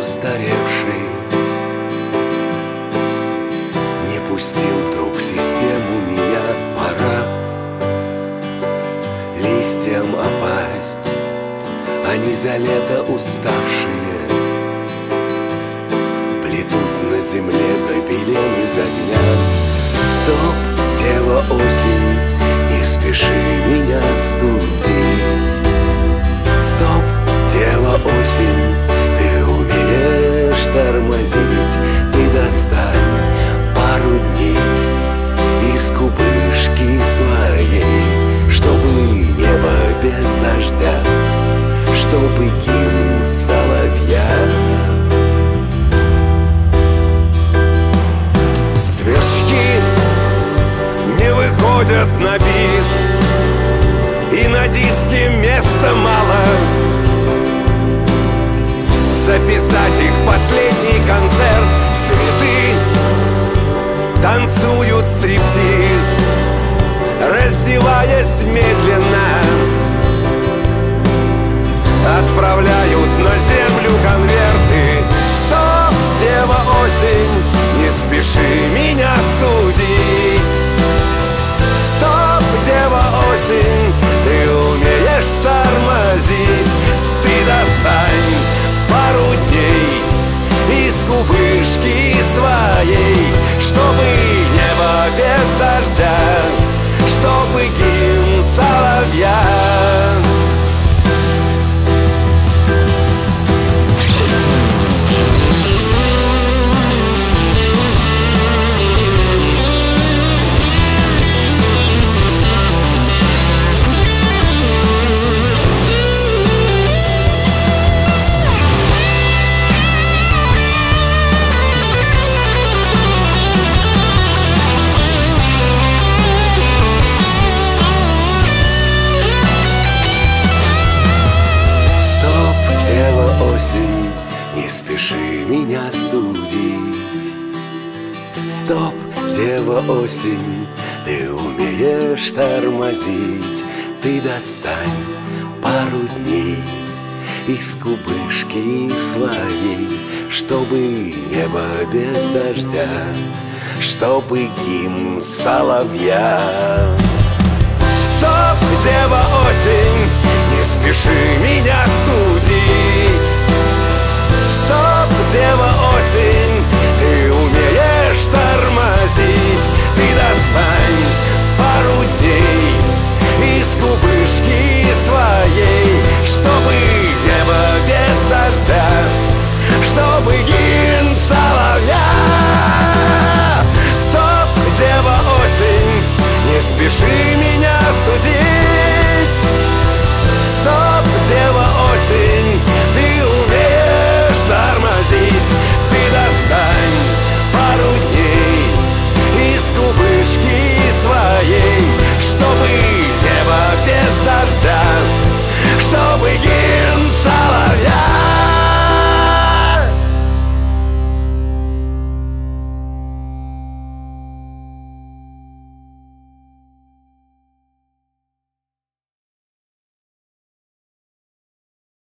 устаревший. Не пустил вдруг в систему меня. Пора листьям опасть Они за лето уставшие. Плетут на земле гобелен из огня. Стоп, дева осень, не спеши меня тормозить Ты достань пару дней из кубышки своей Чтобы небо без дождя, чтобы гимн соловья. Сверчки не выходят на бис И на диске места мало. Записать их последний танцуют стриптиз Раздеваясь медленно. Отправляют на землю конверты. Стоп, дева осень, не спеши меня студить. Стоп, дева осень, ты умеешь тормозить. Ты достань пару дней из кубышки спеши меня студить. Стоп, дева осень, ты умеешь тормозить. Ты достань пару дней из кубышки своей Чтобы небо без дождя, чтобы гимн соловья. Стоп, дева осень, не спеши меня студить Стоп,